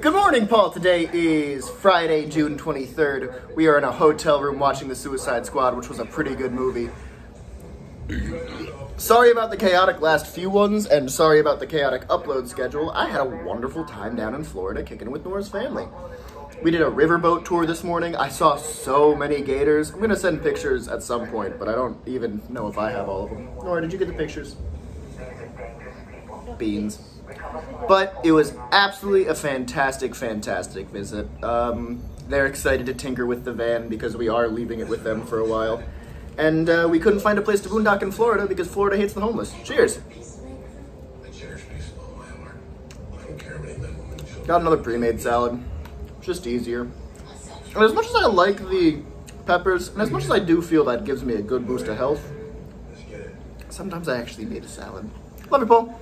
Good morning, Paul. Today is Friday, June 23rd. We are in a hotel room watching The Suicide Squad, which was a pretty good movie. Sorry about the chaotic last few ones, and sorry about the chaotic upload schedule. I had a wonderful time down in Florida kicking with Nora's family. We did a riverboat tour this morning. I saw so many gators. I'm gonna send pictures at some point, but I don't even know if I have all of them. Nora, did you get the pictures? Beans. But it was absolutely a fantastic, fantastic visit. Um, they're excited to tinker with the van because we are leaving it with them for a while. And uh, we couldn't find a place to boondock in Florida because Florida hates the homeless. Cheers. Got another pre-made salad. Just easier. And as much as I like the peppers, and as much as I do feel that gives me a good boost of health, sometimes I actually need a salad. Love you, Paul.